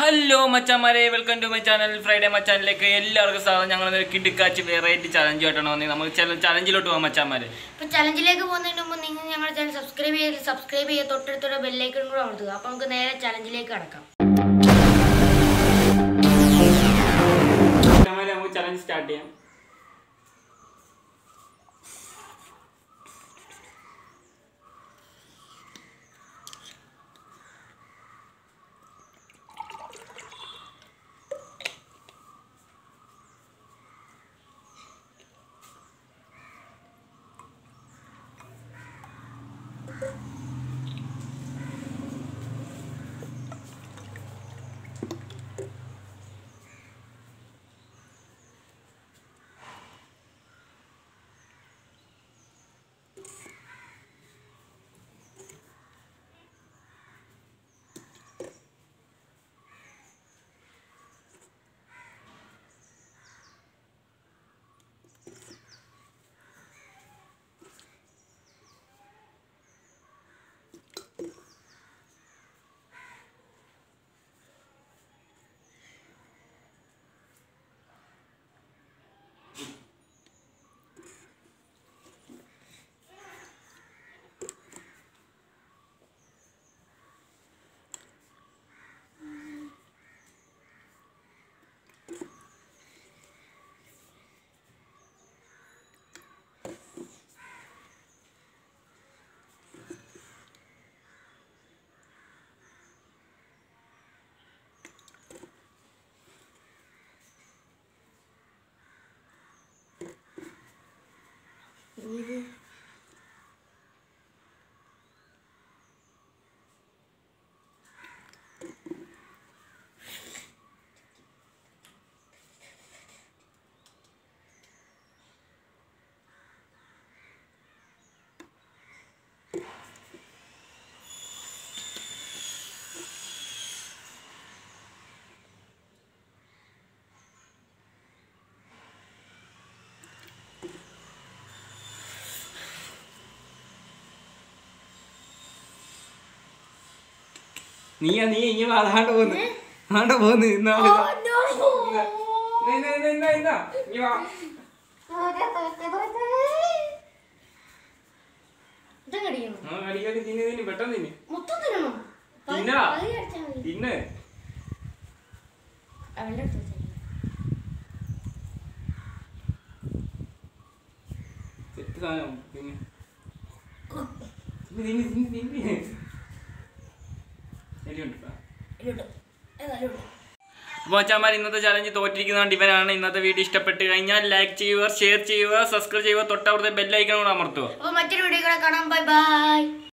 Hello മച്ചാമാരെ welcome to my channel Friday മച്ചാനിലേക്ക് എല്ലാവർക്കും സ്വാഗതം. ഞങ്ങൾ കിടുക്കാച്ച് വെറൈറ്റി ചലഞ്ച് ആയിട്ടാണ് വന്നത്. നമുക്ക് ചില ചലഞ്ചിലോട്ട് പോകാം മച്ചാന്മാരെ ഇപ്പൊ ചലഞ്ചിലേക്ക് പോകുന്നതിന് മുമ്പ് നിങ്ങൾ ഞങ്ങളുടെ ചാനൽ സബ്സ്ക്രൈബ് ചെയ്ത് സബ്സ്ക്രൈബ് ചെയ്യുക തൊട്ടടുത്തുള്ള ബെല്ലൈക്കൺ കൂടെ അമർത്തുക. അപ്പൊ നമുക്ക് നേരെ ചലഞ്ചിലേക്ക് കടക്കാം. നമുക്ക് ചലഞ്ച് സ്റ്റാർട്ട് ചെയ്യാം. നീയാ നീ ഇനി അതാണ്ട് പോന്ന്. വാണ്ട പോന്ന് ഇന്നാ പെട്ടെന്ന് തിന്ന്. തിന്നാ. തിന്ന്. അപ്പോൾ മച്ചാന്മാർ ഇന്നത്തെ ചലഞ്ച് തോറ്റിരിക്കുന്നതുകൊണ്ട് ഇവനാണ് ഇന്നത്തെ വീഡിയോ ഇഷ്ടപ്പെട്ട് കഴിഞ്ഞാൽ ലൈക്ക് ചെയ്യുക ഷെയർ ചെയ്യുക സബ്സ്ക്രൈബ് ചെയ്യുക തൊട്ടവിടുത്തെ ബെല്ലൈക്കൺ കൂടെ അമർത്തുക. അപ്പോൾ മറ്റൊരു വീഡിയോ കാണാം. Bye bye